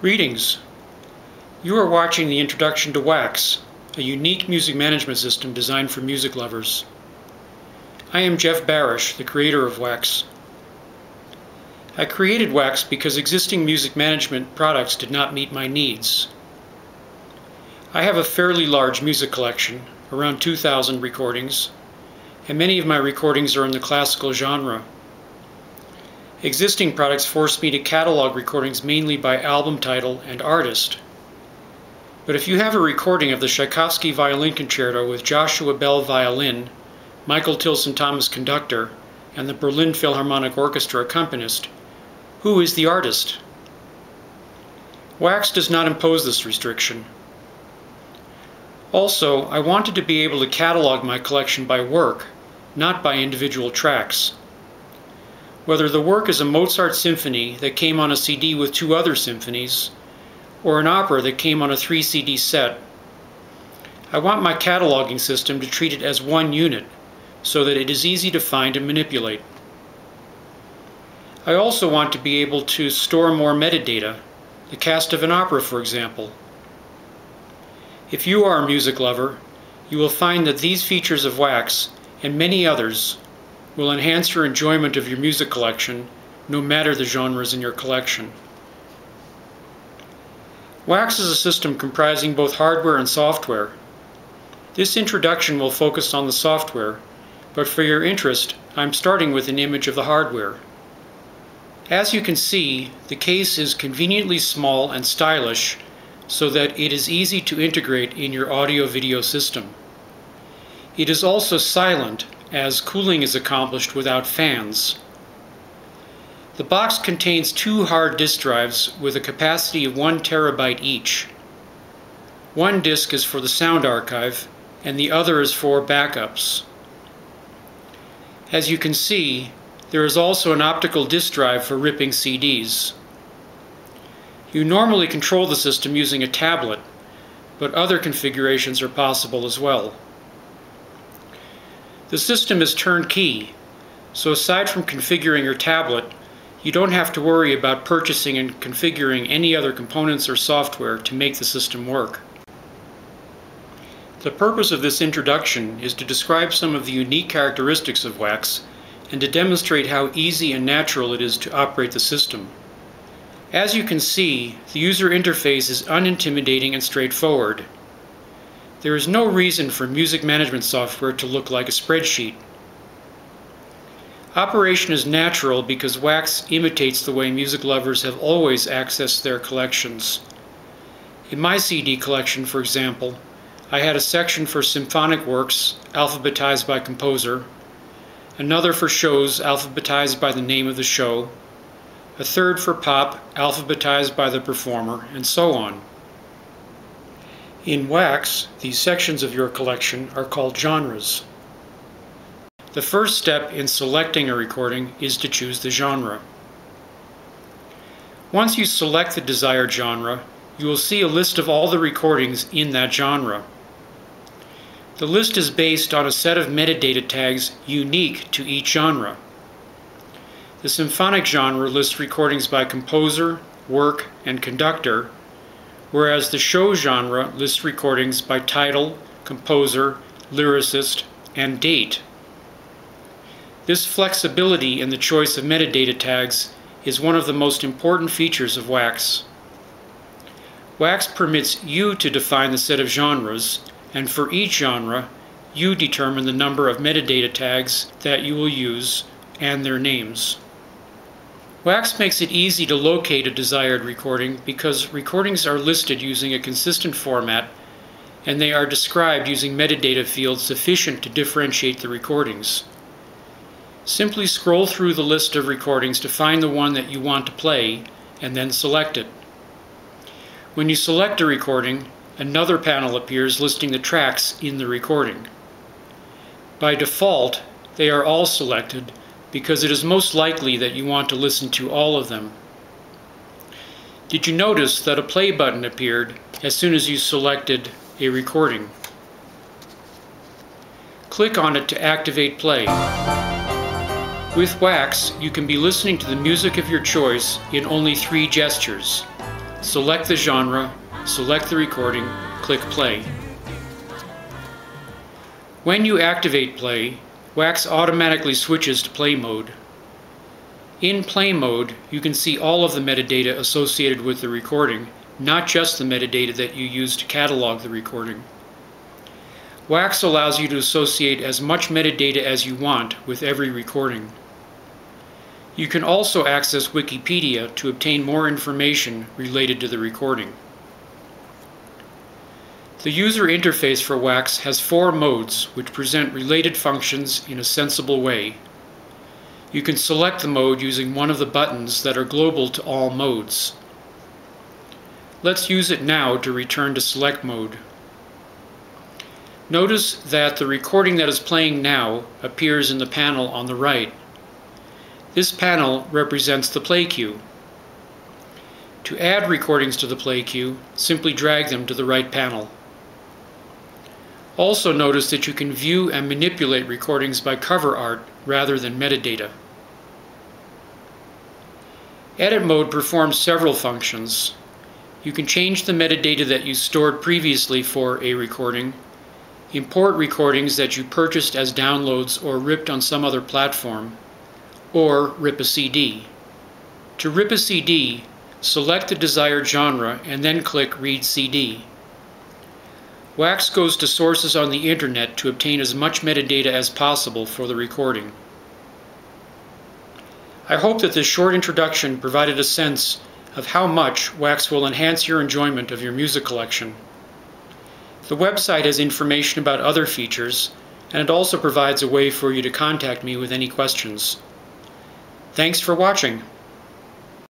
Greetings. You are watching the introduction to Wax, a unique music management system designed for music lovers. I am Jeff Barish, the creator of Wax. I created Wax because existing music management products did not meet my needs. I have a fairly large music collection, around 2,000 recordings, and many of my recordings are in the classical genre. Existing products force me to catalog recordings mainly by album title and artist. But if you have a recording of the Tchaikovsky Violin Concerto with Joshua Bell violin, Michael Tilson Thomas conductor, and the Berlin Philharmonic Orchestra accompanist, who is the artist? Wax does not impose this restriction. Also, I wanted to be able to catalog my collection by work, not by individual tracks. Whether the work is a Mozart symphony that came on a CD with two other symphonies, or an opera that came on a three CD set, I want my cataloging system to treat it as one unit so that it is easy to find and manipulate. I also want to be able to store more metadata, the cast of an opera, for example. If you are a music lover, you will find that these features of Wax and many others will enhance your enjoyment of your music collection, no matter the genres in your collection. Wax is a system comprising both hardware and software. This introduction will focus on the software, but for your interest, I'm starting with an image of the hardware. As you can see, the case is conveniently small and stylish so that it is easy to integrate in your audio-video system. It is also silent as cooling is accomplished without fans. The box contains two hard disk drives with a capacity of 1 terabyte each. One disk is for the sound archive and the other is for backups. As you can see, there is also an optical disk drive for ripping CDs. You normally control the system using a tablet, but other configurations are possible as well. The system is turnkey, so aside from configuring your tablet, you don't have to worry about purchasing and configuring any other components or software to make the system work. The purpose of this introduction is to describe some of the unique characteristics of Wax and to demonstrate how easy and natural it is to operate the system. As you can see, the user interface is unintimidating and straightforward. There is no reason for music management software to look like a spreadsheet. Operation is natural because Wax imitates the way music lovers have always accessed their collections. In my CD collection, for example, I had a section for symphonic works, alphabetized by composer, another for shows, alphabetized by the name of the show, a third for pop, alphabetized by the performer, and so on. In Wax, these sections of your collection are called genres. The first step in selecting a recording is to choose the genre. Once you select the desired genre, you will see a list of all the recordings in that genre. The list is based on a set of metadata tags unique to each genre. The symphonic genre lists recordings by composer, work, and conductor, whereas the show genre lists recordings by title, composer, lyricist, and date. This flexibility in the choice of metadata tags is one of the most important features of Wax. Wax permits you to define the set of genres, and for each genre, you determine the number of metadata tags that you will use and their names. Wax makes it easy to locate a desired recording because recordings are listed using a consistent format and they are described using metadata fields sufficient to differentiate the recordings. Simply scroll through the list of recordings to find the one that you want to play and then select it. When you select a recording, another panel appears listing the tracks in the recording. By default, they are all selected because it is most likely that you want to listen to all of them. Did you notice that a play button appeared as soon as you selected a recording? Click on it to activate play. With Wax, you can be listening to the music of your choice in only three gestures. select the genre, select the recording, click play. When you activate play, Wax automatically switches to play mode. In play mode, you can see all of the metadata associated with the recording, not just the metadata that you use to catalog the recording. Wax allows you to associate as much metadata as you want with every recording. You can also access Wikipedia to obtain more information related to the recording. The user interface for Wax has four modes which present related functions in a sensible way. You can select the mode using one of the buttons that are global to all modes. Let's use it now to return to select mode. Notice that the recording that is playing now appears in the panel on the right. This panel represents the play queue. To add recordings to the play queue, simply drag them to the right panel. Also notice that you can view and manipulate recordings by cover art rather than metadata. Edit mode performs several functions. You can change the metadata that you stored previously for a recording, import recordings that you purchased as downloads or ripped on some other platform, or rip a CD. To rip a CD, select the desired genre and then click Read CD. Wax goes to sources on the internet to obtain as much metadata as possible for the recording. I hope that this short introduction provided a sense of how much Wax will enhance your enjoyment of your music collection. The website has information about other features, and it also provides a way for you to contact me with any questions. Thanks for watching.